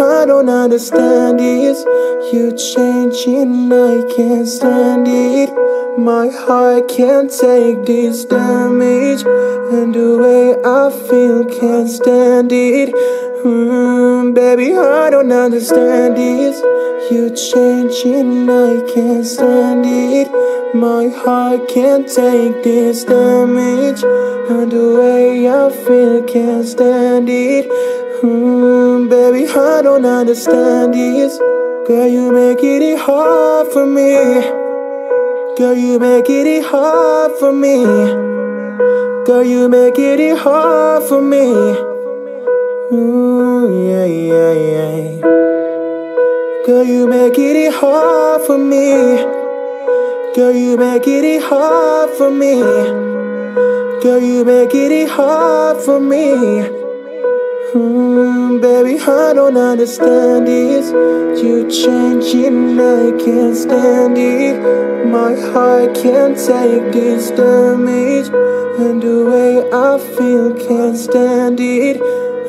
I don't understand this. You're changing, I can't stand it. My heart can't take this damage, and the way I feel can't stand it. Hmm, baby, I don't understand this. You're changing, I can't stand it. My heart can't take this damage, and the way I feel can't stand it. Don't understand this. Girl, you make it hard for me. Girl, you make it hard for me. Girl, you make it hard for me. Ooh, yeah, yeah, yeah. Girl, you make it hard for me. Girl, you make it hard for me. Girl, you make it hard for me. Mm, baby, I don't understand this. You're changing, I can't stand it. My heart can't take this damage, and the way I feel can't stand it.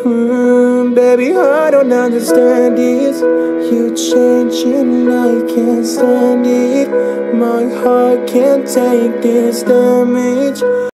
Mm, baby, I don't understand this. You're changing, I can't stand it. My heart can't take this damage.